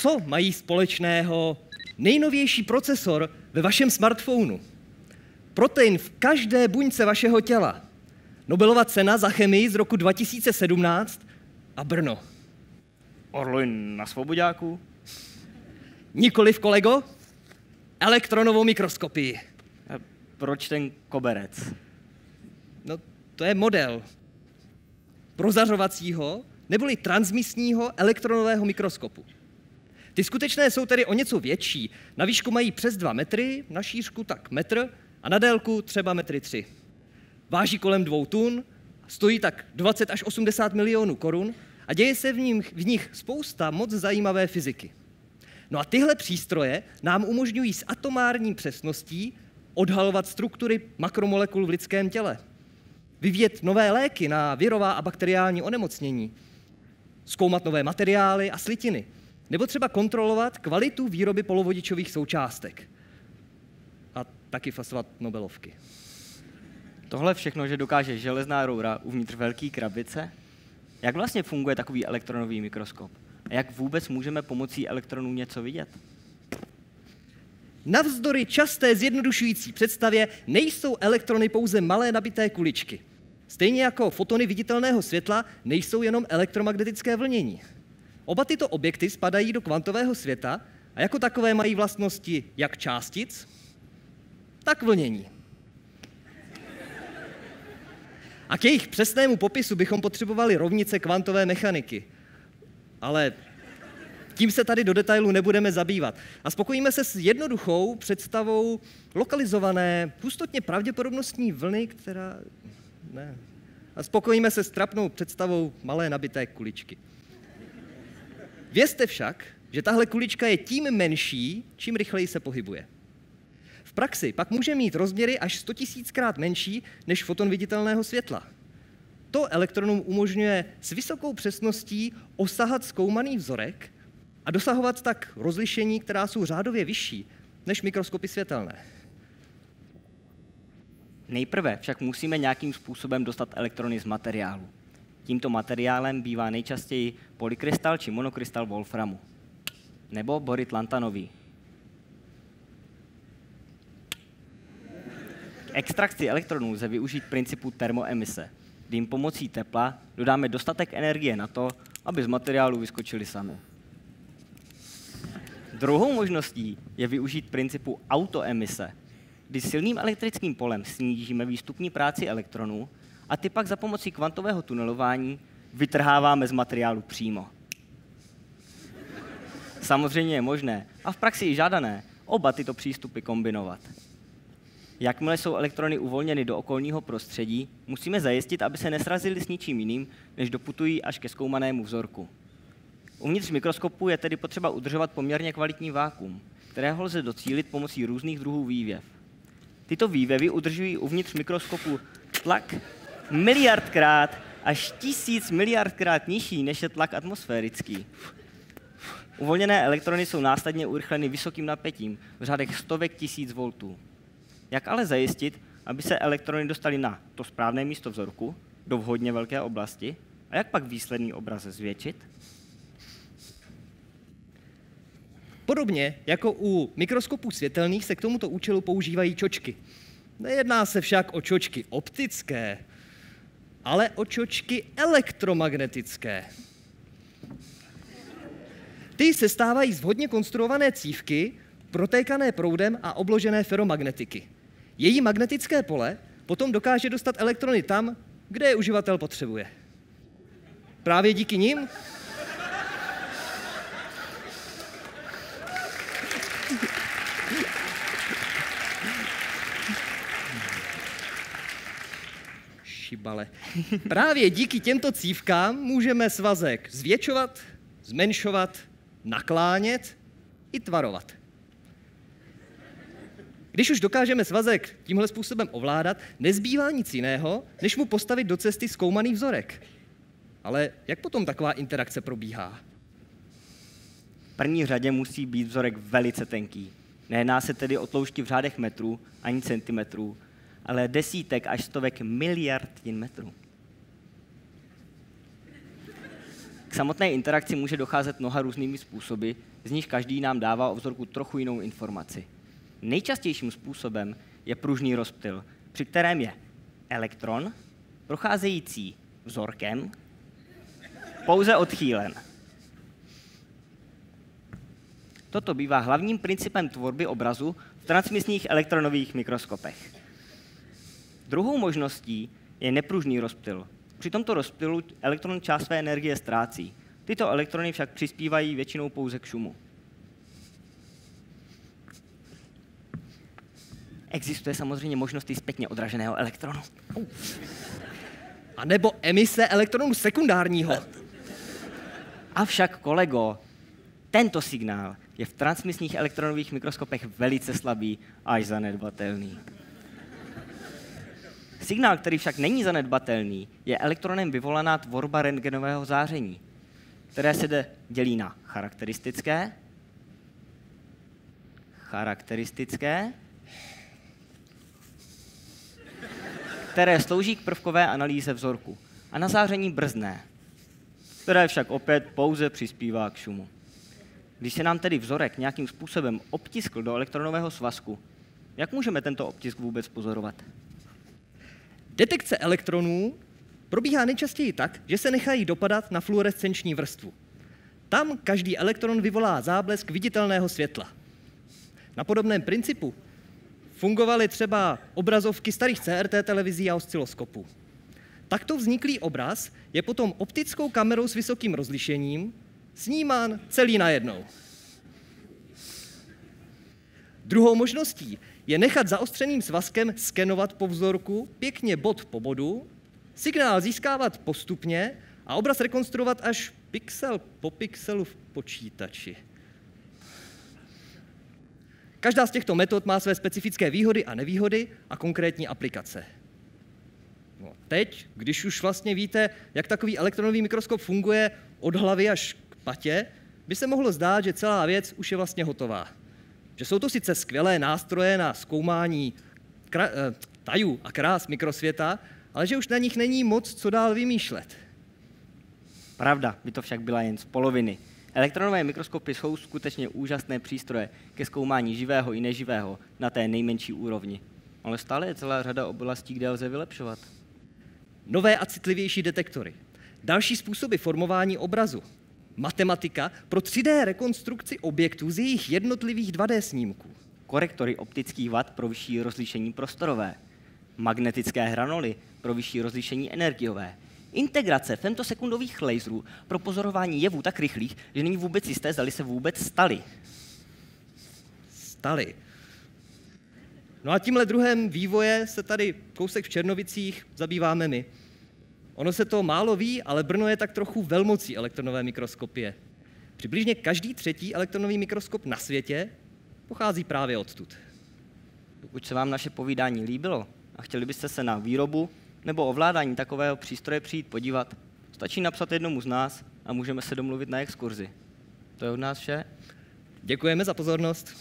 co mají společného nejnovější procesor ve vašem smartphonu? Protein v každé buňce vašeho těla. Nobelova cena za chemii z roku 2017 a Brno. Orlin na svobodáku? Nikoliv, kolego? Elektronovou mikroskopii. A proč ten koberec? No, to je model prozařovacího neboli transmisního elektronového mikroskopu. Ty skutečné jsou tedy o něco větší. Na výšku mají přes 2 metry, na šířku tak metr a na délku třeba metry 3. Váží kolem dvou tun, stojí tak 20 až 80 milionů korun a děje se v nich, v nich spousta moc zajímavé fyziky. No a tyhle přístroje nám umožňují s atomární přesností odhalovat struktury makromolekul v lidském těle, vyvíjet nové léky na virová a bakteriální onemocnění, zkoumat nové materiály a slitiny, nebo třeba kontrolovat kvalitu výroby polovodičových součástek. A taky fasovat Nobelovky. Tohle všechno, že dokáže železná roura uvnitř velké krabice? Jak vlastně funguje takový elektronový mikroskop? A jak vůbec můžeme pomocí elektronů něco vidět? Navzdory časté zjednodušující představě nejsou elektrony pouze malé nabité kuličky. Stejně jako fotony viditelného světla nejsou jenom elektromagnetické vlnění. Oba tyto objekty spadají do kvantového světa a jako takové mají vlastnosti jak částic, tak vlnění. A k jejich přesnému popisu bychom potřebovali rovnice kvantové mechaniky. Ale tím se tady do detailu nebudeme zabývat. A spokojíme se s jednoduchou představou lokalizované, hustotně pravděpodobnostní vlny, která... Ne. A spokojíme se s trapnou představou malé nabité kuličky. Vězte však, že tahle kulička je tím menší, čím rychleji se pohybuje. V praxi pak může mít rozměry až 100 000krát menší než foton viditelného světla. To elektronům umožňuje s vysokou přesností osahat zkoumaný vzorek a dosahovat tak rozlišení, která jsou řádově vyšší než mikroskopy světelné. Nejprve však musíme nějakým způsobem dostat elektrony z materiálu. Tímto materiálem bývá nejčastěji polykrystal či monokrystal wolframu. Nebo borit lantanový. K extrakci elektronů lze využít principu termoemise, kdy jim pomocí tepla dodáme dostatek energie na to, aby z materiálu vyskočili sami. Druhou možností je využít principu autoemise, kdy silným elektrickým polem snížíme výstupní práci elektronů a ty pak za pomocí kvantového tunelování vytrháváme z materiálu přímo. Samozřejmě je možné, a v praxi i žádané, oba tyto přístupy kombinovat. Jakmile jsou elektrony uvolněny do okolního prostředí, musíme zajistit, aby se nesrazily s ničím jiným, než doputují až ke zkoumanému vzorku. Uvnitř mikroskopu je tedy potřeba udržovat poměrně kvalitní vákum, kterého lze docílit pomocí různých druhů vývěv. Tyto vývevy udržují uvnitř mikroskopu tlak miliardkrát až tisíc miliardkrát nižší než je tlak atmosférický. Uvolněné elektrony jsou následně urychleny vysokým napětím v řádech stovek tisíc voltů. Jak ale zajistit, aby se elektrony dostaly na to správné místo vzorku, do vhodně velké oblasti, a jak pak výsledný obraz zvětšit? Podobně jako u mikroskopů světelných se k tomuto účelu používají čočky. Nejedná se však o čočky optické, ale o čočky elektromagnetické. Ty se stávají z vhodně konstruované cívky, protékané proudem a obložené feromagnetiky. Její magnetické pole potom dokáže dostat elektrony tam, kde je uživatel potřebuje. Právě díky nim šibale. Právě díky těmto cívkám můžeme svazek zvětšovat, zmenšovat, naklánět i tvarovat. Když už dokážeme svazek tímhle způsobem ovládat, nezbývá nic jiného, než mu postavit do cesty zkoumaný vzorek. Ale jak potom taková interakce probíhá? V první řadě musí být vzorek velice tenký. Nejedná se tedy o tloušťky v řádech metrů ani centimetrů, ale desítek až stovek miliardin metrů. K samotné interakci může docházet mnoha různými způsoby, z nich každý nám dává o vzorku trochu jinou informaci. Nejčastějším způsobem je pružný rozptyl, při kterém je elektron procházející vzorkem pouze odchýlen. Toto bývá hlavním principem tvorby obrazu v transmisních elektronových mikroskopech. Druhou možností je nepružný rozptyl. Při tomto rozptylu elektron část své energie ztrácí. Tyto elektrony však přispívají většinou pouze k šumu. Existuje samozřejmě možnost i zpětně odraženého elektronu. A nebo emise elektronu sekundárního. Avšak, kolego, tento signál je v transmisních elektronových mikroskopech velice slabý až zanedbatelný. Signál, který však není zanedbatelný, je elektronem vyvolaná tvorba rentgenového záření, které se dělí na charakteristické, charakteristické, které slouží k prvkové analýze vzorku, a na záření brzné, které však opět pouze přispívá k šumu. Když se nám tedy vzorek nějakým způsobem obtiskl do elektronového svazku, jak můžeme tento obtisk vůbec pozorovat? Detekce elektronů probíhá nejčastěji tak, že se nechají dopadat na fluorescenční vrstvu. Tam každý elektron vyvolá záblesk viditelného světla. Na podobném principu fungovaly třeba obrazovky starých CRT televizí a osciloskopů. Takto vzniklý obraz je potom optickou kamerou s vysokým rozlišením snímán celý najednou. Druhou možností je nechat zaostřeným svazkem skenovat po vzorku pěkně bod po bodu, signál získávat postupně a obraz rekonstruovat až pixel po pixelu v počítači. Každá z těchto metod má své specifické výhody a nevýhody a konkrétní aplikace. No, teď, když už vlastně víte, jak takový elektronový mikroskop funguje od hlavy až k patě, by se mohlo zdát, že celá věc už je vlastně hotová. Že jsou to sice skvělé nástroje na zkoumání kra- eh, tajů a krás mikrosvěta, ale že už na nich není moc co dál vymýšlet. Pravda by to však byla jen z poloviny. Elektronové mikroskopy jsou skutečně úžasné přístroje ke zkoumání živého i neživého na té nejmenší úrovni. Ale stále je celá řada oblastí, kde lze vylepšovat. Nové a citlivější detektory. Další způsoby formování obrazu. Matematika pro 3D rekonstrukci objektů z jejich jednotlivých 2D snímků. Korektory optických vad pro vyšší rozlišení prostorové. Magnetické hranoly pro vyšší rozlišení energiové. Integrace femtosekundových laserů pro pozorování jevů tak rychlých, že není vůbec jisté, zda se vůbec staly. Staly. No a tímhle druhem vývoje se tady kousek v Černovicích zabýváme my. Ono se to málo ví, ale Brno je tak trochu velmocí elektronové mikroskopie. Přibližně každý třetí elektronový mikroskop na světě pochází právě odtud. Pokud se vám naše povídání líbilo a chtěli byste se na výrobu nebo ovládání takového přístroje přijít podívat, stačí napsat jednomu z nás a můžeme se domluvit na exkurzi. To je od nás vše. Děkujeme za pozornost.